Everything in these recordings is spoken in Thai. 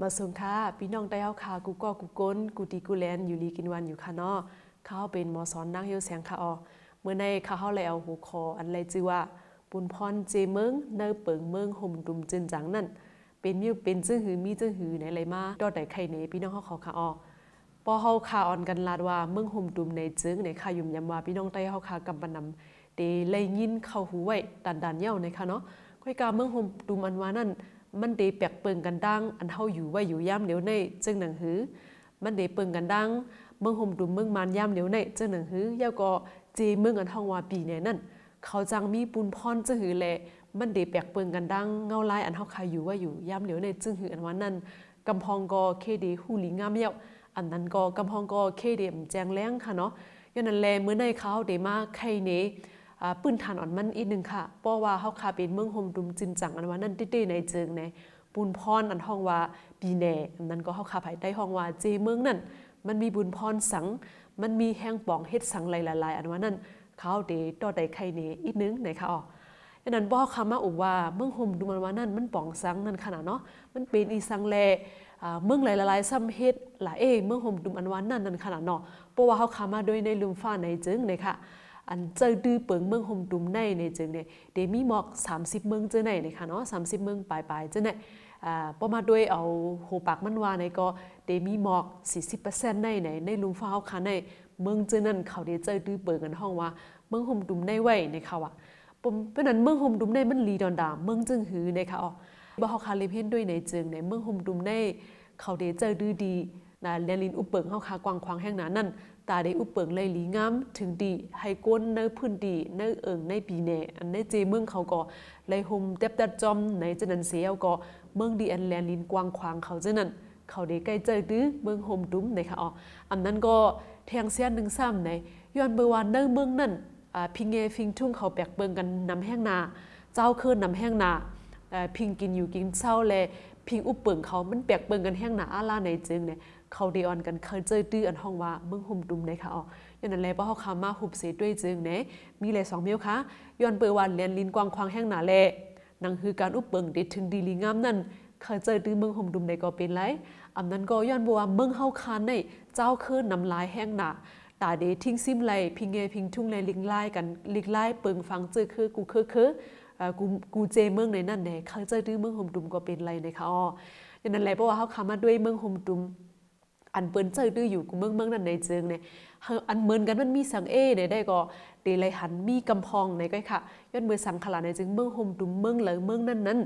มาส่งค่ะพี่น้องได้เอาค่ะกูก็กูก้นกูตีกูแลนอยู่ลีกินวันอยู่ค่ะเนาะเขาเป็นมอสอนนั่งเฮียวแสงค่ะออเมื่อในเขาเฮาเลยเอาหัวคออันไรจือว่าปุนพรเจเมืองเนเปิงเมืองห่มดุมจึนจังนั่นเป็นมิวเป็นจึงหือมีจึงหือในไรมาดอดแต่ไข่เนพี่น้องเขาขอค่ะออพอเฮาข่าออนกันลาดว่าเมืองห่มดุมในจึงในข่ายุ่มยำว่าพี่น้องได้เฮาค่ะกำปนนำเดเลยยินเข้าหูไว้ดันดันเย้าในค่ะเนาะค่อยกาเมืองห่มดุมอันว่านั่น มันเดแปลกเปิงกันดังอันเฮาอยู่ไว้อยู่ย่ำเดี๋ยวในจึงหนังหือ มันเดเปิงกันดังเมืองห่มดุมเมืองมันย่ำเดี๋ยวในจึงหนังหือยาวก็เจเมืองอันห้องว่าปีแน่นั่นเขาจังมีปุนพรจึงหือแลมันเดแปลกเปิงกันดังเงาลายอันเฮาคาอยู่ว่าอยู่ย่ำเดี๋ยวในจึงหืออันว่านั่นกำพองก็เคเดหูหลีงามเยาอันนั้นก็กำพองก็เคเดมแจงแรงค่ะเนาะย้อนนั้นแลเมื่อในเขาเดมาไข่เน ปืนฐานอ่อนมันอีกหนึ่งค่ะเพราะว่าเฮาคาเป็นเมืองห่มดุมจินจังอันว่านั่นติๆในเจึงในบุญพรอันห้องว่าปีแน่นั้นก็เขาขาภายใต้ห้องว่าเจเมืองนั่นมันมีบุญพรสัง มันมีแห้งปองเฮ็ดสังหลายๆอันว่านั่นเขาเดต่อใดใครเนอีกนึงไหนคะอ๋อดังนั้นบอกคำมาอุว่าเมืองห่มดูมันว่านั่นมันป่องสังนั่นขนาดเนาะ มันเป็นอีสังแลเมืองหลายๆซ้ำเฮ็ดหลายเอเมืองห่มดุมอันว่านั่นนั่นขนาดเนาะเพราะว่าเขาคามาโดยในลุมฟ้าในจึงไหนค่ะ อันเจอดื้อเปิงเมืองห่มดุมในในจึงเนี่ยเดมีหมอก 30 เมืองเจอไหนนะคะเนาะ30 เมืองปลายๆเจอไหนพอมาด้วยเอาหูปากมันว่าในก็เดมีหมอก 40%ในไหนในลุมฟ้าเขาในเมืองเจอนั่นเขาเดเจอดื้อเปิงกันห้องว่าเมืองห่มดุมในไว้ในเขาอะผมเป็นนั้นเมืองห่มดุมในมันลีดอนดาเมืองจึงหือในเขาอ๋อบ่เฮาคาเลเพนด้วยในจึงในเมืองห่มดุมในเขาเดเจอดื้อดี นะเรียนลินอุปเปิงเฮาคากวางควางแห่งนั้นนั่นตาได้อุปเปิงเลยหลีงามถึงดีให้ก้นเนื้อพื้นดีเนื้อเอิงในปีเนอันในเจเมืองเขาก็เลยหุมเต็บตัดจอมในจันันเสียวก็เมืองดีอันแลนลินกวางควางเขาจันั้นเขาได้ใกล้เจอดื้อเมืองโฮมตุ้มในค่ะอ๋ออันนั้นก็เทียงเสียนหนึ่งซ้ำในย้อนเบอร์ว่าเนื้อเมืองนั่นพิงเงฟิงทุ่งเขาแปกเบิงกันนำแห้งนา เจ้าคืนนำแห้งนาพิงกินอยู่กินเศร้าแลพิงอุปเปิงเขามันแปกเบิงกันแห้งนาอาลาในจึงเนี่ย เขาเดออนกันเคยเจอตื้ออันห้องว่าเมืองห่มดุมในค่ะอ๋อย้อนนั้นแลบ่เฮาคามาหุบเสด้วยจึงเนี่ยมีเลยสองเมียวค่ะย้อนเปิดวันเรียนลินกวางควางแห้งหนาแลนังคือการอุปเปิงเด็ดถึงดีลีงามนั่นเคยเจอตื้อเมืองห่มดุมในก็เป็นไรอันนั้นก็ย้อนบัวเมืองเฮาคานในเจ้าคืนนำลายแห้งหนาตาเดทิ้งซิมไลพิงเงพิงทุ่งในลิงไล่กันลิงไล่เปิงฟังเจอคือกูคือคือกูกูเจเมืองในนั่นแน่เคยเจอตื้อเมืองห่มดุมก็เป็นไรในคะอ๋อดังนั้นแหละเพราะว่าเฮาคามาด้วยเมืองห่มดุม อันเปิ้นเจอดื้ออยู่กูเมืองเมืองนั้นในจิงเนี่ยอันเหมือนกันมันมีสังเอเนี่ยได้ก็เดลัยหันมีกำพองในก็ค่ะย้อนมือสังขลาในจึงเมืองห่มดุมเมืองเลยเมืองนั้นนั้น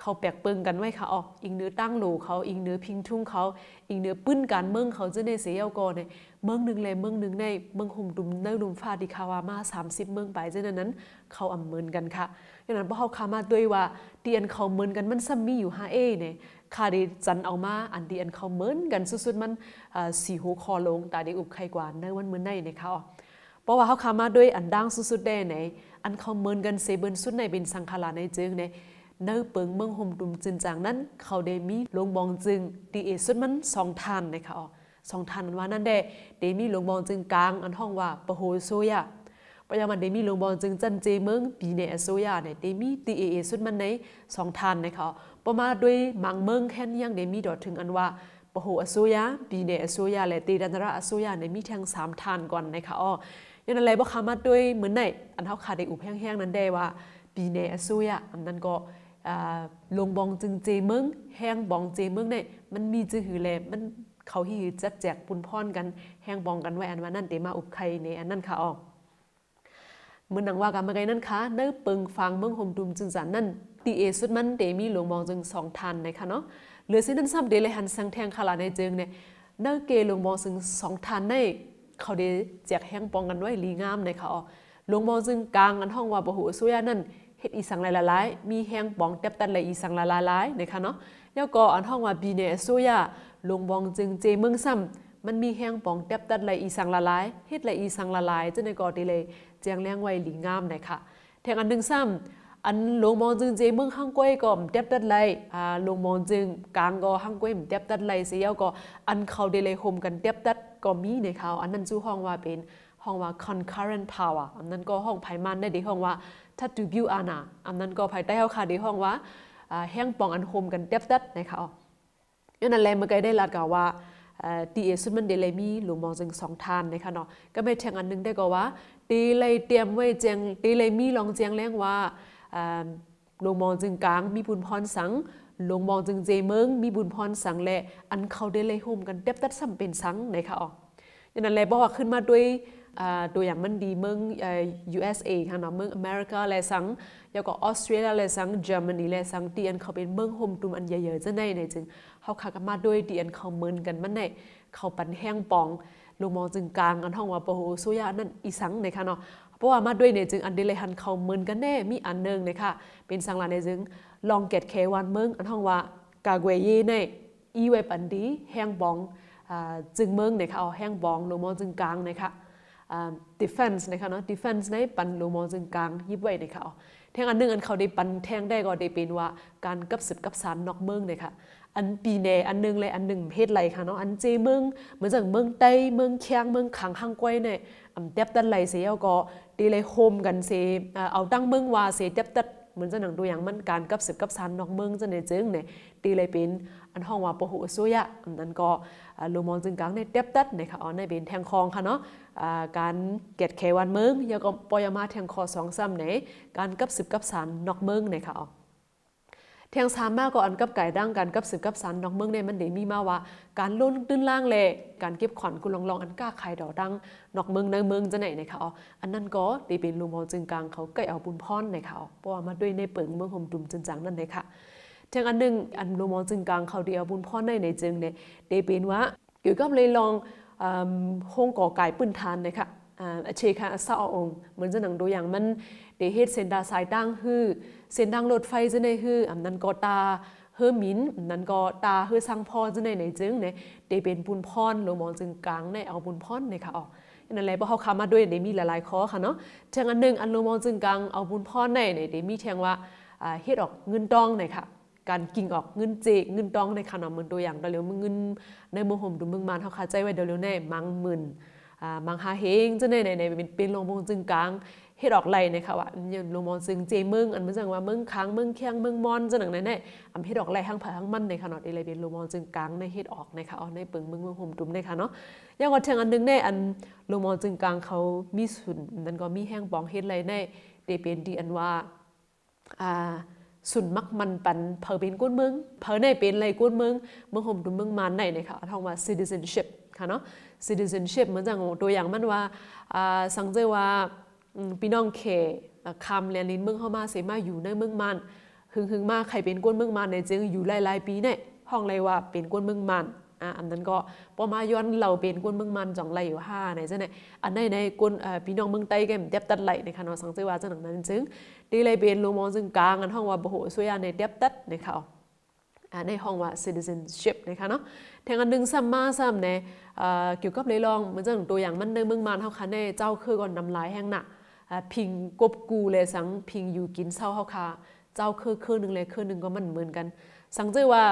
เขาแปลกเปิงกันไว้ค่ะอ๋ออิงเนื้อตั้งโหลเขาอิงเนื้อพิงทุ่งเขาอิงเนื้อปื้นการเมืองเขาจะในเสียเอาก่อนในเมืองหนึ่งเลยเมืองหนึ่งในเมืองห่มดุมเนื้อดุมฟ้าดิคาวามา30เมืองไปเจนั้นนั้น เขาอำเมินกันค่ะดังนั้นพอเขาคามาด้วยว่าเตียนเขาเมินกันมันซ้ำมีอยู่5เอเนี่ย คาดีจันเอามาอันดีอันเขาเหมือนกันสุดๆมันสีหูคอลงตาดีอุบใครกว่าเนื้อมันเหมือนในในเขาเพราะว่าเขาขามาด้วยอันดังสุดๆได้ไหนอันเขาเหมือนกันเซเบินสุดในเป็นสังขารในจึงในเนื้อเปิงเมืองห่มดุมจึงจางนั้น เขาได้มีลงบองจึงดีเอสุดมันสองทานในเขาสองทานว่านั่นได้เดมีลงบองจึงกลางอันห้องว่าปะโหโซยา ปยามันเดมีลงบอลจึงจันเจเมืองปีเนอโซยาเนี่ยเดมีตีเอเอสุดมันในสองทานนะคะประมาด้วยมังเมืองแค่ยังเดมีดอถึงอันว่าปะโหอโซยาปีเนอโซยาและตีดันระอโซยาในมีทั้งสามทานก่อนนะคะอ๋อยันอะไรบ่คามาด้วยเหมือนในอันเท่าขาดได้อุบแห้งๆนั้นได้ว่าปีเนอโซยาอันนั้นก็ลงบองจึงเจเมืองแห้งบองเจเมืองเนี่ยมันมีจือหือแลมันเขาที่จัดแจกปุนพรกันแห้งบองกันไว้อันว่านั่นเตมาอุบไข่ในอันนั้นค่ะอ๋อ มือนังว่ากันมาไงนั่นคะเนื้อปึงฟังเมืองหมดุมจึงสันนั่นตีเอสุดมันเดมีหลวงมองจึงสองทันนะคะเนาะเหลือเสินั้นซ้ำเดเลยหันสังแทงขลาในจึงเนี่ยเนื้อเกหลวงมองจึงสองทันในเขาเดแจกแห้งปองกันไว้ลีงามในเขาหลวงมองจึงกลางอันห้องว่าบหูสุยานั่นเฮ็ดอีสังหลายๆมีแห้งปองเต็บตันเลยอีสังหลายๆนะคะเนาะแล้วก็อันห้องว่าบีเนสุยาหลวงมองจึงเจเมืองซ้ำ มันมีแห้งปองเต็บตัดเลยอีสังละลายเฮ็ดเลยอีสังละลายจะในกอดีเลยจียงเลี้ยงไว้หลีงามนะคะแทงอันหนึ่งซ้ำอันลงมองจึงเจเมืองฮังก้วยก็มเต็บตัดไลอ่าลงมองจึงกลางก็ฮังก้วยมเต็บตัดไลเสียก็อันเขาเดเลยโฮมกันเต็บตัดก็มีในเขาอันนั้นจู่ห้องว่าเป็นห้องว่า concurrent power อันนั้นก็ห้องไผมันได้ดีห้องว่าทัดดูบิวอานาอันนั้นก็ไผใต้เขาค่ะดีห้องว่าแห้งปองอันโฮมกันเต็บตัดนะคะยันนั่นแหละเมื่อกี้ได้ลัดกาว่า ตีเอสุดมันเดลมีหลวงมองจึงสองทานนะคะเนาะก็ไม่แทงอันนึงได้ก็ว่าตีเลยเตรียมไว้เจียงตีเลยมีลองเจียงแรงว่าหลวงมองจึงกลางมีบุญพรสังหลวงมองจึงเจเมืองมีบุญพรสังและอันเขาได้เลยโฮมกันเด็บตัดซ้ำเป็นสังนะคะอ๋อยันนั้นแหละบอกว่าขึ้นมาด้วย ตัวอย่างมันดีเมือง USA ค่ะเนาะเมืองอเมริกาและสังแล้วก็ออสเตรเลียและสังเยอรมนีและสังตีอันเขาเป็นเมืองโฮมตุมอันใหญ่ๆจะในในจึงเขาขากันมาด้วยตีอันเขาเมินกันมันในเขาปันแห้งปองลงมองจึงกลางอันห้องว่าปโหสุยานั่นอีสังในค่ะเนาะเพราะว่ามาด้วยในจึงอันเดลยหันเขาเมินกันแน่มีอันนึงในะคะเป็นสังลาในจึงลองเกตเควันเมืองอันห้องว่ากาเกวยเย่ในอีไวปันดีแห้งบองจึงเมืองในะคะเอาแห้งบองลงมองจึงกลางในะคะ defense นะคะเนาะ defense ในปันลูมองจึงกลางยิบไว้นะคะแทงอันนึงอันเขาได้ปันแทงได้ก็ได้เป็นว่าการกับสืบกับสารนอกเมืองนะคะอันปีแนอันนึงเลยอันหนึ่งเพศไรค่ะเนาะอันเจเมืองเหมือนจากเมืองไต้เมืองเคียงเมืองขังห้างก้อยเนี่ยอันเต็บตันไรเสียก็ดีเลยโฮมกันเสียเอาตั้งเมืองว่าเสียเต็บตัด เหมือนจะหนังตัวอย่างมันการกับสืบกับสันนอกเมืองจะในจึงเนี่ยตีเลยเป็นอันห้องว่าปะหุสุยะอันนั้นก็ลูมองจึงกลางในเด็บตัดในค่ะอ๋อในเป็นแทงคองค่ะเนาะการเกตเควันเมืองยาก็ปอยมาแทงคอสองซ้ำในการกับสืบกับสันนอกเมืองนค่ะอ๋อ เทียงสามมากก็อันกับไก่ดังการกับสืบกับสันนอกเมืองในมันเดมีมาว่า การล้นตื้นล่างเลยการเก็บขวัญกุลองลองอันก้าไข่ดอกดังนอกเมืองในเมืองจะไหนนะคะอ๋ออันนั้นก็ตีเป็นลูมอจึงกลางเขาไก่เอาบุญพรนะคะอ๋อเพราะว่ามาด้วยในเปิงเมืองหมดุมจึงจังนั่นเลยค่ะเทียงอันหนึ่งอันลูมอจึงกลางเขาเดียวบุญพรในในจึงเนี่ยเดเป็นว่าเกี่ยวกับเลยลองห้องก่อไก่ปืนทานนะคะอ่าเชคาซาอองเหมือนจะหนังดูอย่างมัน เดเฮ็ดเซนดาสายตั้งฮือเส้นทางรถไฟจะในฮืออันนั้นก็ตาเฮอมินนั้นก็ตาเฮอสังพอจะในในจึงเนี่ยเดเป็นบุญพรหรือมองจึงกลางในเอาบุญพรในค่ะอ๋อนั่นแหละเพราะเขาคามาด้วยเดมีหลายๆข้อค่ะเนาะเทียงอันหนึ่งอันลมองจึงกลางเอาบุญพรในเนี่ยเดมีเทียงว่าเฮ็ดออกเงินดองในค่ะการกิ่งออกเงินเจเงินดองในขนมเมือนตัวอย่างเดี๋ยวมึงเงินในโมหมดูมึงมานเขาคาใจไว้เดี๋ยวแน่มังหมื่นมังหาเฮงจะในในในเป็นเป็นลงมงจึงกลาง เฮ็ดออกไรนะคะว่าลงมองซึ่งเจมึงอันมันจังว่ามึงค้างมึงเคียงมึงมอนจังหนังนั้นแน่อำเฮ็ดออกไรทั้งผาทั้งมันในขนาดเอเลเบนลงมองจึงกลางในเฮ็ดออกนะคะเอาในปึงมึงมึงห่มตุ่มนะคะเนาะยังว่าเทียงอันนึงในอันลงมองจึงกลางเขามีสุนนั้นก็มีแห้งบองเฮ็ดไรในเดเป็นดีอันว่าอ่าสุนมักมันปันเพอเป็นก้นมืองเพอในเป็นไรก้นมืองมืองห่มตุ่มมืองมันในนะคะท่องว่า citizenship ค่ะเนาะ citizenship เหมือนจังตัวอย่างมันว่าสังเจว่า พี่น้องเคคำเรียนลินเมืองเข้ามาเสมาอยู่ในเมืองมันหึงหึงมากใครเป็นก้นเมืองมันในจึงอยู่หลายๆปีเนี่ยห้องเลยว่าเป็นก้นเมืองมันอะอันนั้นก็พอมาย้อนเราเป็นก้นเมืองมันจ่องไรอยู่ห้าในเจ้าเนี่ยอันในในก้นพี่น้องเมืองใต้แกมเด็บตัดไหลในค่ะเนาะสังเจว่าจังนั้นจึงดีเลยเป็นลูมองจึงกลางอันห้องว่าโบโหสวยในเด็บตัดในเขาในห้องว่า citizenship นะคะเนาะแทงอันหนึ่งซ้ำมาซ้ำในเกี่ยวกับเลยลองเหมือนจังตัวอย่างมันในเมืองมันเท่าคันในเจ้าคือก่อนนำลายแห้งหนัก พิงกบกูเลยสังพิงอยู่กินเศร้าเฮาคาเจ้าคือคือหนึ่งเลยคือหนึ่งก็มันเหมือนกัน สังเจอว่า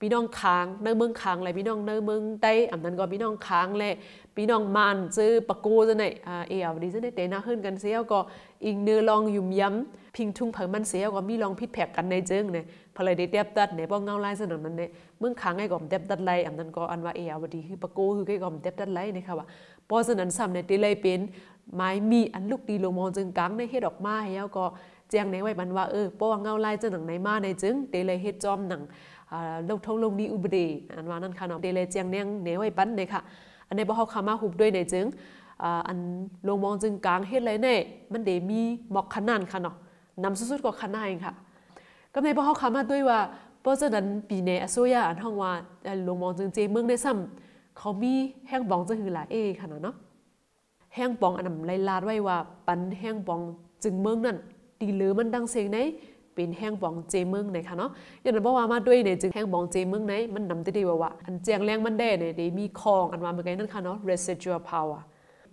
พี่น้องค้างในเมืองค้างเลยพี่น้องในเมืองใต้อันนั้นก็พี่น้องค้างเลยพี่น้องมันซื้อปะโกจะไหนอ่าเอวดีจะไหนเตน่าขึ้นกันเสียก็อิงเนื้อลองยุ่มย้ำ พิงทุ่งเผยมันเสียก็มีลองพิษแผกกันในเจิงเนี่ยพอเลยได้เตียบตัดเนี่ยป้องเงาไล่สนังนั้นเนี่ยเมื่อค้างไอ้ก่อมเตียบตัดไล่อันนั้นก็อันว่าเออวดีคือปะโกคือไอ้ก่อมเตียบตัดไล่นะคะว่าพราะฉะนั้นซ้ำเนี่ยตีเลยเป็นไม้มีอันลูกดีลงมองจึงกังในเฮ็ดออกมาให้เฮาก็แจ้งในไว้บันว่าเออป้อเงาลายจะหนังในมาในจึงเตเลยเฮ็ดจอมหนังอ่าลงทงลงนี้อุบดีอันว่านั่นค่ะเนาะเตเลยแจ้งเนียงเนไว้ปันในค่ะ อันในบ่เฮาขามาหุบด้วยในจึงอ่าอันลงมองจึงกลางเฮ็ดไรแน่มันเดมีหมอกขนาดค่ะเนาะ นำสุดๆก็ขนาดเองค่ะก็ในบ่เฮาขามาด้วยว่าเพราะฉะนั้นปีเนอโซยาอันห้องว่าลงมองจึงเจเมืองได้ซ้ำเขามีแห้งบองจะหือหลาเอค่ะเนาะแห้งปองอันนำไลลาดไว้ว่าปันแห้งปองจึงเมืองนั่นดีหรือมันดังเสียงไหนเป็นแห้งบองเจเมืองไหนคะเนาะอย่างนั้นบอกว่ามาด้วยเนี่ยจึงแห้งบองเจเมืองไหนมันนำได้ดีว่าว่าอันแจงแรงมันได้เนี่ยได้มีคองอันว่าเมื่อกี้นั่นค่ะเนาะ residual power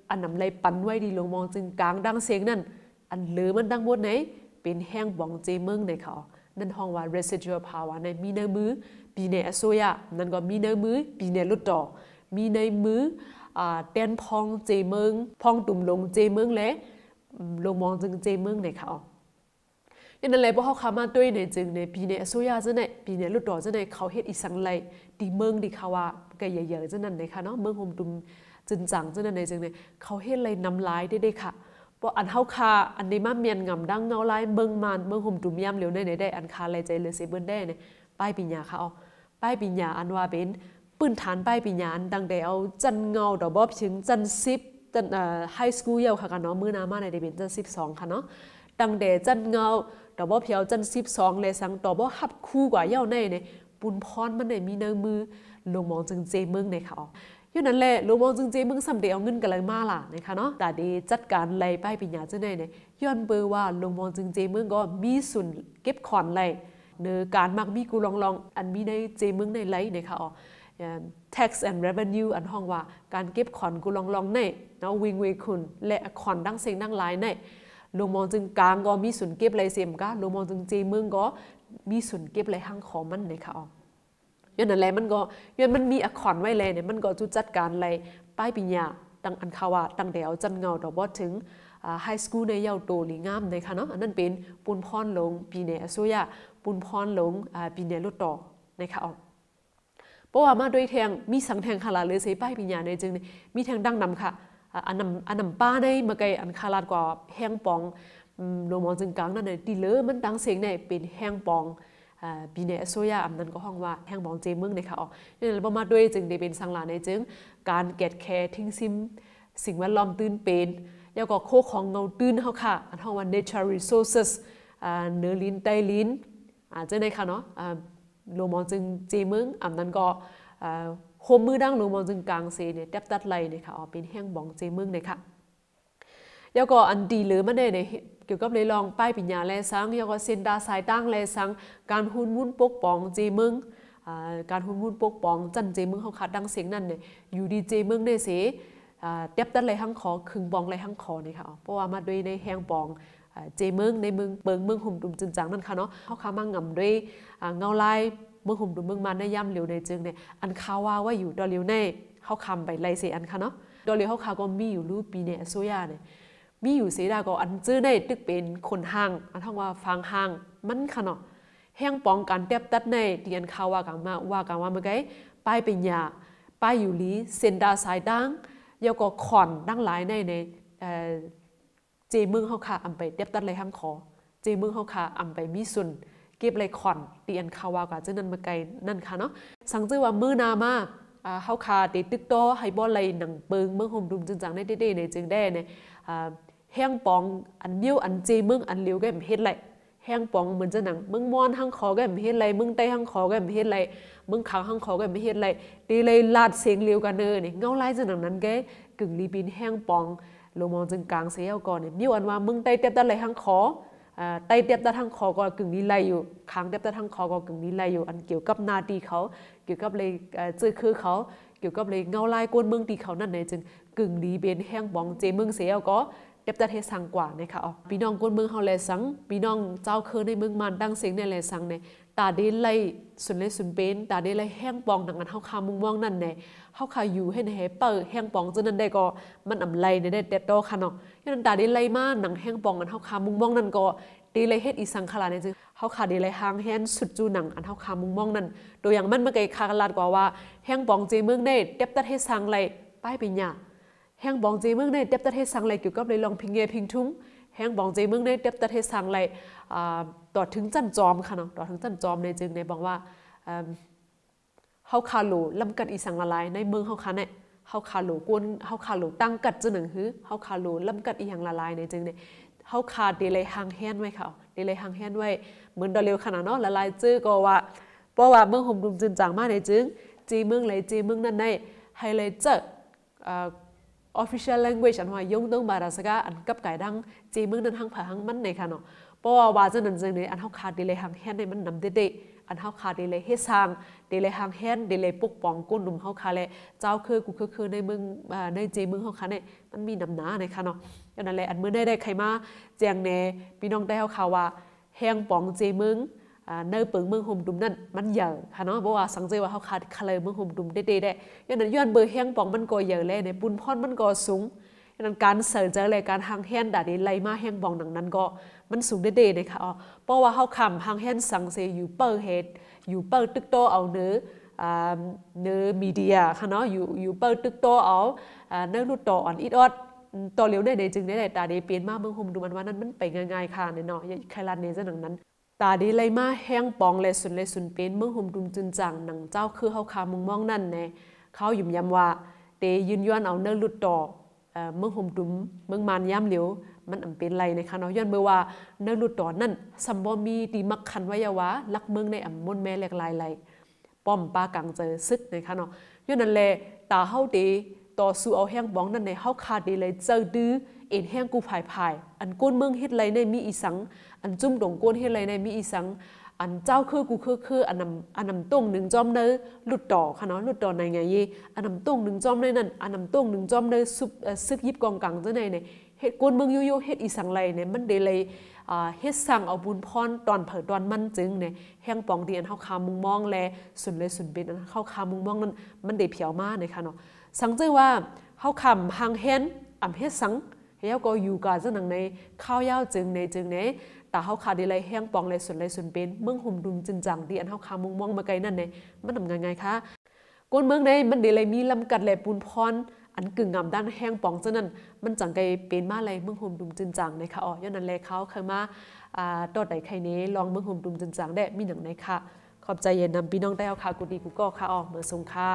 อันนำไลปันไว้ดีลงมองจึงกลางดังเสียงนั่นอันหรือมันดังบนไหน เป็นแห้งบองเจเมืองไหนเขา นั่นห้องว่า residual power ในมีในมือปีในอโซยานั่นก็มีในมือปีในลุดต่อมีในมือเต้นพองเจเมือง พองตุ่มลงเจเมืองและลงมองจึงเจเมืองในเขายันนั่นแหละพอเขาขามาด้วยในจึงในปีในอสุยาจะในปีในลุดดอจะในเขาเฮ็ดอีสังไลดีเมืองดีเขาว่าแกใหญ่ๆจะนั่นในค่ะเนาะเมืองหมดุมจึนจังจะนั่นในจึงในเขาเฮ็ดไรนำลายได้ได้ค่ะ พออันเฮาคาอันนี้มาเมียนงำดังเงาลายเมืองมันเมืองห่มดุมยามเหลียวในในได้อันคาไรใจเลยเสเบิ้นได้เนี่ยป้ายปีญญาเขาเอาป้ายปีญญาอันว่าเป็นปืนฐานป้ายปีญญาดังเดียวจันเงาดอกบอบถึงจันซิปจันเอ่อไฮสคูลเยาค่ะกันเนาะมือนามาในเดเป็นจันสิบสองค่ะเนาะดังเดจันเงาดอกบอเพียวจันสิบสองเลยสังดอกบอหับคู่กว่าเย้าในเนี่ยปุนพรมันในมีเนื้อมือลงมองจึงเจมึงในเขาอ ยู่นั่นแหละลงมองจึงเจมึงสำเดียวเงินกันเลยมาล่ะนะคะเนาะแต่ดีจัดการไล่ป้ายปัญญาจังในเนี่ยย้อนเบอร์ว่าลงมองจึงเจมึงก็มีส่วนเก็บขอนไล่เนื้อการมักมีกูลองลองอันมีในเจมึงในไล่นะคะอ๋อ tax and revenue อันห้องว่าการเก็บขอนกูลองลองในเนาะวิงเวคุณและขอนดังเสียงดังหลายในลงมองจึงกลางก็มีส่วนเก็บไรเสียมก็ลงมองจึงเจมึงก็มีส่วนเก็บไรห้างของมันนะคะอ๋อ ย้อนนั่นแหละมันก็ย้อนมันมีอักขอนไว้เลยเนี่ยมันก็จุดจัดการไรป้ายปิญญาตั้งอันคาวาตั้งเดียวจันเงาดอกบอถึงไฮสคูลในเยาวโตลีงามในะคะเนาะอันนั้นเป็นปุนพรลงปีเนอสุยาปุนพรลงปีเนลุตต่อนะคะอ๋อเพราะว่ามาด้วยแทงมีสังแทงคาลาเลยเสป้ายปิญญาในจึงมีแทงดังนำค่ะอันนำอันนำป้าในมาไกอันคาลาดกว่าแห้งปองโนมองจึงกลางนั่นเลยดีเลยมันดังเสียงในเป็นแห้งปอง ปีเนโซยาอำนั้นก็ห้องว่าแห้งบองเจมึงนะคะอ๋อนี่เรามาด้วยจึงได้เป็นสังลาในจึง การเก็ดแคร์ทิ้งซิม สิ่งแวดล้อมตื่นเป็นแล้วก็โคของเงาตื่นเฮาค่ะ อันห้องว่า nature resources เนื้อลิ้นไตลิ้นอาจจะในค่ะเนาะโลมองจึงเจมึงอำนั้นก็โฮมมือดังโลมองจึงกลางเซเนี่ยดับตัดไหลนะคะอ๋อเป็นแห้งบองเจมึงนะคะแล้วก็อันดีหรือมันเนี่ย เกี่ยวกับเลยลองป้ายปัญญาแลสังแล้วก็เซนดาสายตั้งแลสัง การหุ่นวุ่นปกป้องเจมึงการหุ่นวุ่นปกป้องจันเจมึงเขาขาดดังเสียงนั่นเนี่ยอยู่ดีเจมึงเนี่ยเสียเต็บตัดเลยทั้งคอคึงบองเลยทั้งคอนี่ค่ะเพราะว่ามาด้วยในแหงปองเจเมืองในเมืองเปิงเมืองหุ่มดุมจึงจังนั่นค่ะเนาะเขาขามังงำด้วยเงาลายเมืองหุ่มดุมเมืองมันในย่ำเหลียวในจึงเนี่ยอันข่าว่าว่าอยู่ดอเหลียวในเขาคำไปไลเสียอันค่ะเนาะดอเหลียวเขาขาก็มีอยู่รูปปีเนี่ยโซยาเนี่ย มีอยู่เสียดาก็อันจื้อในตึกเป็นคนห่างอันท่องว่าฟังห่างมันคะเนาะแห้งปองการเต็บตัดในเตียนข่าวว่ากันมาว่ากันว่าเมื่อไงป้ายเป็นยาป้ายอยู่ลีเซนดาสายดังยก็ขอนดังหลายในในเจมึงเฮาค่ะอำไปเต็บตัดเลยทั้งขอ เจมึงเฮาค่ะอำไปมีส่วนเก็บเลยขอนเตียนข่าวว่ากันจึงนั้นมาไกลนั่นค่ะเนาะสังจื้อว่ามือนามาเฮาคาติตึกโตให้บ่ไหลหนังเปิงเมืองห่มดุมจึงจังได้เด้ๆในจึงได้เนี่ย แห้งปองอันมิ้วอันเจมึงอันเลียวก็มเฮ็ดไรแห้งปองเหมือนจะหนังมึงมอนหังขอก็มเฮ็ดไรมึงไตหังขอก็มเฮ็ดไรมึงขังหังขอก็มเฮ็ดไรดีเลยลาดเสียงเลียวกันเนอเนี่ยเงาไล่จะหนังนั้นแกกึ่งลีบินแห้งปองลงมองจึงกลางเสียก่อนเนี่ยมิ้วอันว่ามึงไตเต็บตะไรหังขอไตเต็บตะทั้งคอก็กึ่งนี้ไลอยู่ค้างเต็บตะทั้งคอก็กึ่งนี้ไลอยู่ อันเกี่ยวกับนาดีเขา เกี่ยวกับเลยเจอคือเขา เกี่ยวกับเลยเงาลายกวนเมืองตีเขานั่นไหนจึงกึ่งลีเบนแห้งบองเจเมืองเสียก็ เด็บตะเทสังกว่านะคะอ๋อพี่น้องคนเมืองเฮาแลสังพี่น้องเจ้าคือในเมืองมันดังเสียงในแลสังในตาเดไลสุนเลสุนเป็นตาเดไลแห้งปองดังนั้นเฮาคามุงมองนั่นแน่เฮาคาอยู่ให้ในเฮเปิดแห้งปองจนนั้นได้ก็มันอำไลในได้เด็ดโตค่ะเนาะยันตาเดไลมาหนังแห้งปองอันเฮาคามุงมองนั่นก็เดไลเฮ็ดอีสังขลาเนี่ยจึงเฮาคาเดไลหางแฮนสุดจูหนังอันเฮาคามุงมองนั่นตัวอย่างมันเมื่อไกคาลาดกว่าว่าแห้งปองเจเมืองได้เด็บตะเทสังไลป้ายปิญญา แห่งบองเจเมืองในเด็บตัดให้สังไหลเกี่ยวกับเลยลองพิงเงพิงทุ่งแห่งบองเจเมืองในเด็บตัดให้สังไหลต่อถึงจันจอมค่ะเนาะต่อถึงจันจอมในจึงในบอกว่าเฮาคาโลลำกัดอีสังละลายในเมืองเฮาคาเนี่ยเฮาคาโลกวนเฮาคาโลตั้งกัดจึงหนึ่งหือเฮาคาโลลำกัดอีหยังละลายในจึงเนี่ยเฮาคาเดเลยหางแฮนไว้ค่ะเดเลยหางแฮนไว้เหมือนดอเร็วขนาดเนาะละลายจื้อก็ว่าเพราะว่าเมืองห่มดุมจึงจางมาในจึงจีเมืองเลยจีเมืองนั่นในให้เลยเจอ official language อันว่ายงต้องบาราสกาอันกับไก่ดังจีมึงนั้นหังผาหังมันในค่ะเนาะเพราะว่าว่าจะนั่นจังเนี่ยอันเฮาขาดดีเลยหังแฮนในมันนำเด็ดอันเฮาขาดดีเลยเฮ็ดสร้างดีเลยหังแฮนดีเลยปกป้องก้นดุมเฮาคาเลยเจ้าคือกูคือคือในเมืองในจีมึงเฮาคาเนี่ยมันมีนำหนาในค่ะเนาะอันนั้นแหละอันเมื่อได้ได้ใครมาแจ้งแน่พี่น้องได้เฮาข่าวว่าแห้งปองจีมึง เนื้อเปิงเมืองห่มดุมนั่นมันเยอะค่ะเนาะเพราะว่าสังเกตว่าเขาขาดคาเลยเมืองห่มดุมได้ๆได้ยันนั้นย้อนเบอร์แห้งปองมันก็เยอะเลยในปุนพรมันก็สูงยันนั้นการเสิร์ฟเจอเลยการหางแห้งดาดีไล่มาแห้งปองหนังนั้นก็มันสูงเด็ดๆนะคะอ๋อเพราะว่าเฮาคำหางแฮนสังเซอยู่เปิดเฮดอยู่เปิดตึกโตเอาเนื้ออ่าเนื้อมีเดียค่ะเนาะอยู่อยู่เปิดตึกโตเอาอ่าเนื้อลุดต่ออ่อนอีดอดต่อเหลียวได้ในจึงได้ตาเดเปลี่ยนมาเมืองห่มดูมันว่านั้นมันไปง่ายๆค่ะเนาะใครลานเนซะหนังนั้น ตาดีเลยมาแห้งปองเลยสุนเลยสุนเป็นเมืองห่มดุมจุนจังหนังเจ้าคือเฮาคามุงมองนั่นแน่เขายุ่มยำว่าเตยืนย้อนเอาเนื้อลุดต่อเมืองห่มดุมเมืองมานย่ำเหลียวมันอำเป็นไรนะคะเนาะย้อนเมื่อว่าเนื้อลุดต่อนั่นสัมบ่มีตีมักคันไว้ยาวะลักเมืองในอำมนแม่แหลกลายไหลป้อมป้ากังเจอซึกนะคะเนาะย้อนนั่นแหละตาเฮาเต ต่อสู้เอาแห้งบ้องนั่นในเฮาคาดีเลยเจอดื้อเอ็นแห้งกูภายภายอันก้นเมืองเฮ็ดไรในมีอีสัง อันจุ่มดงก้นเฮ็ดไรในมีอีสัง อันเจ้าคือกูคือคืออันนำอันนำต้งหนึ่งจอมเนื้อหลุดต่อค่ะเนาะหลุดต่อในไงยีอันนำต้งหนึ่งจอมในนั่นอันนำต้งหนึ่งจอมในซุบซึกยิบกองกังเจ้าในเนี่ยเฮ็ดก้นเมืองโยโย่เฮ็ดอีสังไรเนี่ยมันเดเลยเฮ็ดสั่งเอาบุญพรตอนเผอตอนมันจึงเนี่ยแห้งปองเดียนเฮาคามุงมองแลสุนเลยสุนเป็นเข้าคามุงมองนั่นมันเดเผียวมาเนี่ยค่ะเนาะ สังเจอว่าเฮาคำหางเฮนอ่ำเฮ็ดสังเฮียก็อยู่กับเจ้าหนังในข้าวยาวจึงในจึงในตาเฮาขาดีเลยแห้งปองเลยสุนเลยสุนเป็นเมืองห่มดุมจึงจังดีอันเฮาคามุงมองมาไกลนั่นเนมันทำไงไงคะกวนเมืองในมันดีเลยมีลำกัดแลปูนพรอันกึ่งงามด้านแห้งปองจ้านั้นมันจังไกเป็นมาเลยเมืองห่มดุมจึงจังนะคะอ๋อย้อนนั้นแลเขาเคยมาอ่าตอดใดใครนี้ลองเมืองห่มดุมจึงจังได้มีหนังในค่ะขอบใจเย็นนำพี่น้องได้เอาค่ะกูดีกูก็ค่ะอ๋อเมื่อทรงค่ะ